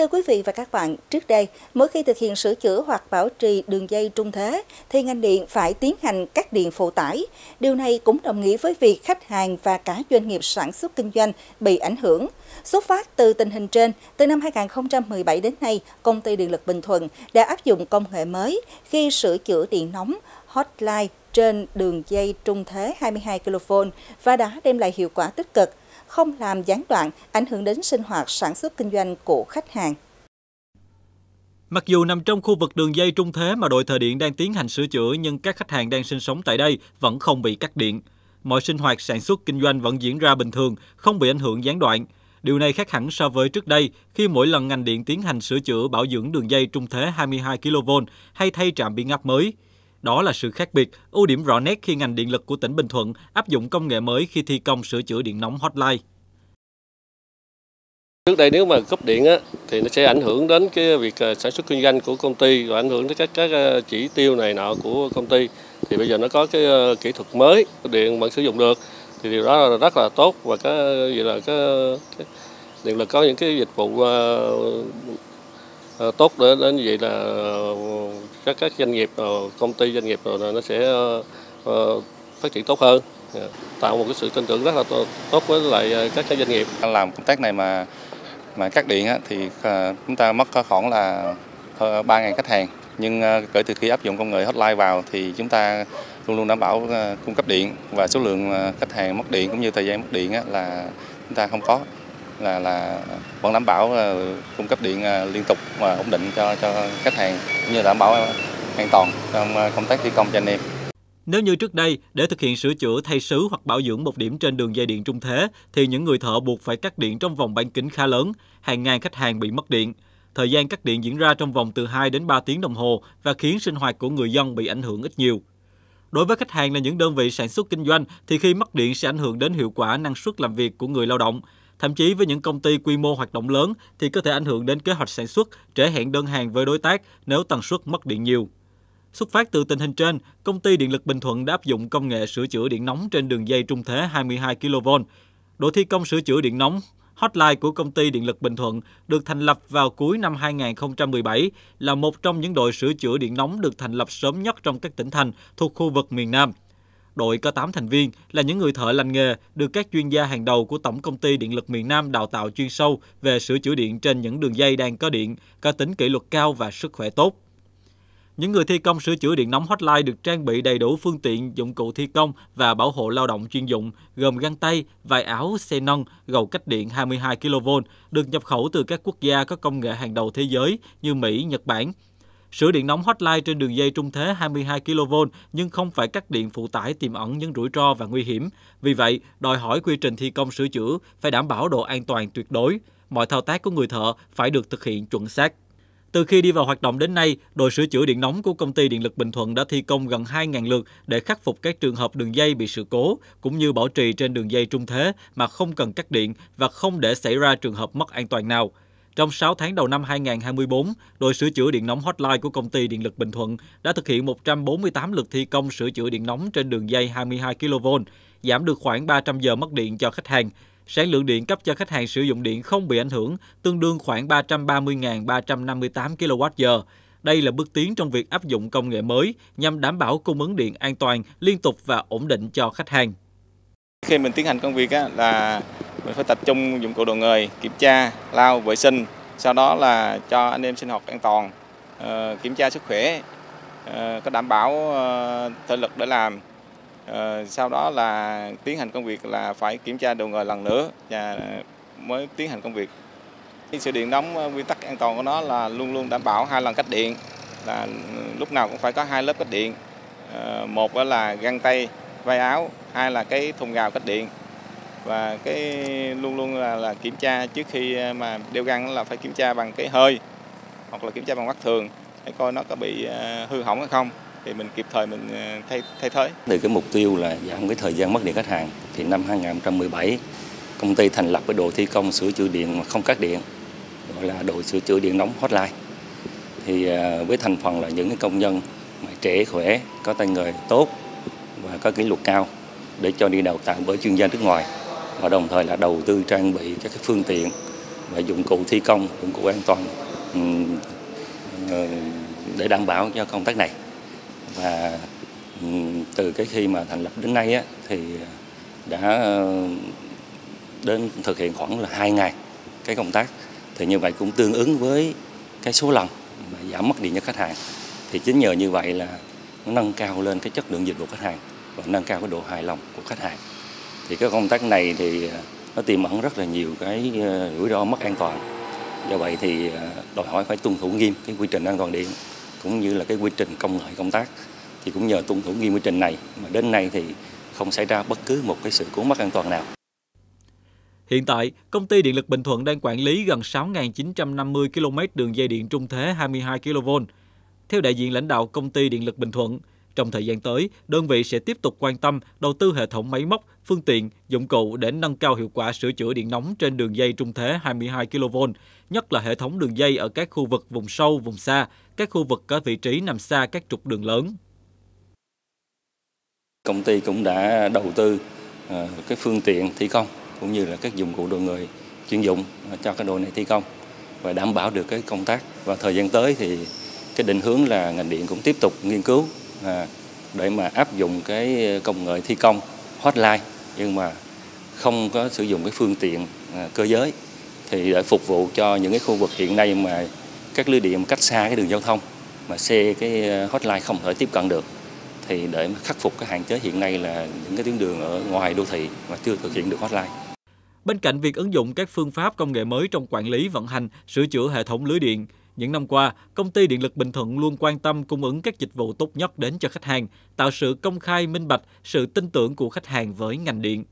Thưa quý vị và các bạn, trước đây, mỗi khi thực hiện sửa chữa hoặc bảo trì đường dây trung thế, thì ngành điện phải tiến hành cắt điện phụ tải. Điều này cũng đồng nghĩa với việc khách hàng và cả doanh nghiệp sản xuất kinh doanh bị ảnh hưởng. Xuất phát từ tình hình trên, từ năm 2017 đến nay, Công ty Điện lực Bình Thuận đã áp dụng công nghệ mới khi sửa chữa điện nóng hotline trên đường dây trung thế 22 kV và đã đem lại hiệu quả tích cực không làm gián đoạn, ảnh hưởng đến sinh hoạt sản xuất kinh doanh của khách hàng. Mặc dù nằm trong khu vực đường dây trung thế mà đội thợ điện đang tiến hành sửa chữa nhưng các khách hàng đang sinh sống tại đây vẫn không bị cắt điện. Mọi sinh hoạt sản xuất kinh doanh vẫn diễn ra bình thường, không bị ảnh hưởng gián đoạn. Điều này khác hẳn so với trước đây khi mỗi lần ngành điện tiến hành sửa chữa bảo dưỡng đường dây trung thế 22 kV hay thay trạm biến áp mới. Đó là sự khác biệt, ưu điểm rõ nét khi ngành điện lực của tỉnh Bình Thuận áp dụng công nghệ mới khi thi công sửa chữa điện nóng hotline. Trước đây nếu mà cấp điện á, thì nó sẽ ảnh hưởng đến cái việc à, sản xuất kinh doanh của công ty và ảnh hưởng đến các các à, chỉ tiêu này nọ của công ty. Thì bây giờ nó có cái à, kỹ thuật mới, điện vẫn sử dụng được thì điều đó là rất là tốt và cái vậy là cái, cái điện lực có những cái dịch vụ uh, tốt để đến như vậy là các các doanh nghiệp công ty doanh nghiệp rồi nó sẽ ờ, ờ, phát triển tốt hơn. Dạ. Tạo một cái sự tin tưởng rất là tốt với lại ờ, các doanh nghiệp. Làm công tác này mà mà cắt điện thì chúng ta mất khoảng là 3.000 khách hàng. Nhưng kể từ khi áp dụng công nghệ hotline vào thì chúng ta luôn luôn đảm bảo cung cấp điện. Và số lượng khách hàng mất điện cũng như thời gian mất điện là chúng ta không có là là vẫn đảm bảo ờ, cung cấp điện ờ, liên tục và ổn định cho cho khách hàng cũng như đảm bảo an toàn trong ờ, công tác thi công cho anh em. Nếu như trước đây, để thực hiện sửa chữa thay sứ hoặc bảo dưỡng một điểm trên đường dây điện trung thế, thì những người thợ buộc phải cắt điện trong vòng bán kính khá lớn, hàng ngàn khách hàng bị mất điện. Thời gian cắt điện diễn ra trong vòng từ 2 đến 3 tiếng đồng hồ và khiến sinh hoạt của người dân bị ảnh hưởng ít nhiều. Đối với khách hàng là những đơn vị sản xuất kinh doanh thì khi mất điện sẽ ảnh hưởng đến hiệu quả năng suất làm việc của người lao động. Thậm chí với những công ty quy mô hoạt động lớn thì có thể ảnh hưởng đến kế hoạch sản xuất, trễ hẹn đơn hàng với đối tác nếu tần suất mất điện nhiều. Xuất phát từ tình hình trên, công ty Điện lực Bình Thuận đã áp dụng công nghệ sửa chữa điện nóng trên đường dây trung thế 22 kV. Đội thi công sửa chữa điện nóng Hotline của công ty Điện lực Bình Thuận được thành lập vào cuối năm 2017 là một trong những đội sửa chữa điện nóng được thành lập sớm nhất trong các tỉnh thành thuộc khu vực miền Nam. Đội có 8 thành viên là những người thợ lành nghề được các chuyên gia hàng đầu của Tổng công ty Điện lực miền Nam đào tạo chuyên sâu về sửa chữa điện trên những đường dây đang có điện, có tính kỷ luật cao và sức khỏe tốt. Những người thi công sửa chữa điện nóng hotline được trang bị đầy đủ phương tiện, dụng cụ thi công và bảo hộ lao động chuyên dụng, gồm găng tay, vải áo, xe nâng, gầu cách điện 22 kV, được nhập khẩu từ các quốc gia có công nghệ hàng đầu thế giới như Mỹ, Nhật Bản. Sửa điện nóng hotline trên đường dây trung thế 22 kV nhưng không phải cắt điện phụ tải tiềm ẩn những rủi ro và nguy hiểm. Vì vậy, đòi hỏi quy trình thi công sửa chữa phải đảm bảo độ an toàn tuyệt đối. Mọi thao tác của người thợ phải được thực hiện chuẩn xác. Từ khi đi vào hoạt động đến nay, đội sửa chữa điện nóng của công ty Điện lực Bình Thuận đã thi công gần 2.000 lượt để khắc phục các trường hợp đường dây bị sự cố, cũng như bảo trì trên đường dây trung thế mà không cần cắt điện và không để xảy ra trường hợp mất an toàn nào. Trong 6 tháng đầu năm 2024, đội sửa chữa điện nóng hotline của công ty Điện lực Bình Thuận đã thực hiện 148 lượt thi công sửa chữa điện nóng trên đường dây 22 kV, giảm được khoảng 300 giờ mất điện cho khách hàng, sản lượng điện cấp cho khách hàng sử dụng điện không bị ảnh hưởng, tương đương khoảng 330.358 kWh. Đây là bước tiến trong việc áp dụng công nghệ mới nhằm đảm bảo cung ứng điện an toàn, liên tục và ổn định cho khách hàng. Khi mình tiến hành công việc á, là mình phải tập trung dụng cụ đồ nghề, kiểm tra, lau, vệ sinh, sau đó là cho anh em sinh hoạt an toàn, ờ, kiểm tra sức khỏe, ờ, có đảm bảo ờ, thể lực để làm sau đó là tiến hành công việc là phải kiểm tra đồ nghề lần nữa và mới tiến hành công việc. Sự điện nóng nguyên quy tắc an toàn của nó là luôn luôn đảm bảo hai lần cách điện là lúc nào cũng phải có hai lớp cách điện. Một là găng tay, vai áo, hai là cái thùng gào cách điện và cái luôn luôn là, là kiểm tra trước khi ờ, mà đeo găng là phải kiểm tra bằng cái hơi hoặc là kiểm tra bằng mắt thường để coi nó có bị ờ, hư hỏng hay không thì mình kịp thời mình ờ, thay thay thế. Từ cái mục tiêu là giảm cái thời gian mất điện khách hàng thì năm 2017 công ty thành lập cái đội thi công sửa chữa điện mà không cắt điện gọi là đội sửa chữa điện nóng hotline. Thì với thành phần là những cái công nhân mà trẻ khỏe, có tay nghề tốt và có kỷ luật cao để cho đi đào tạo bởi chuyên gia nước ngoài và đồng thời là đầu tư trang bị các cái phương tiện và dụng cụ thi công, dụng cụ an toàn ừ, ờ, để đảm bảo cho công tác này. Và ừ, từ cái khi mà thành lập đến nay á, thì đã đến thực hiện khoảng là hai ngày cái công tác. Thì như vậy cũng tương ứng với cái số lần mà giảm mất điện cho khách hàng. Thì chính nhờ như vậy là nó nâng cao lên cái chất lượng dịch vụ khách hàng và nâng cao cái độ hài lòng của khách hàng thì cái công tác này thì à, nó tiềm ẩn rất là nhiều cái ờ, rủi ro mất an toàn do vậy thì à, đòi hỏi phải tuân thủ nghiêm cái quy trình an toàn điện cũng như là cái quy trình công nghệ công tác thì cũng nhờ tuân thủ nghiêm quy trình này mà đến nay thì không xảy ra bất cứ một cái sự cố mất an toàn nào. Hiện tại, công ty Điện lực Bình Thuận đang quản lý gần 6.950 km đường dây điện trung thế 22 kV. Theo đại diện lãnh đạo công ty Điện lực Bình Thuận, trong thời gian tới, đơn vị sẽ tiếp tục quan tâm đầu tư hệ thống máy móc, phương tiện, dụng cụ để nâng cao hiệu quả sửa chữa điện nóng trên đường dây trung thế 22 kV, nhất là hệ thống đường dây ở các khu vực vùng sâu, vùng xa, các khu vực có vị trí nằm xa các trục đường lớn. Công ty cũng đã đầu tư các cái phương tiện thi công cũng như là các dụng cụ đồ người chuyên dụng cho cái đội này thi công và đảm bảo được cái công tác và thời gian tới thì cái định hướng là ngành điện cũng tiếp tục nghiên cứu À, để mà áp dụng cái công nghệ thi công hotline nhưng mà không có sử dụng cái phương tiện à, cơ giới thì để phục vụ cho những cái khu vực hiện nay mà các lưới điện cách xa cái đường giao thông mà xe cái à, hotline không thể tiếp cận được thì để khắc phục cái hạn chế hiện nay là những cái tuyến đường ở ngoài đô thị mà chưa thực hiện được hotline. Bên cạnh việc ứng dụng các phương pháp công nghệ mới trong quản lý vận hành, sửa chữa hệ thống lưới điện, những năm qua, công ty Điện lực Bình Thuận luôn quan tâm cung ứng các dịch vụ tốt nhất đến cho khách hàng, tạo sự công khai minh bạch, sự tin tưởng của khách hàng với ngành điện.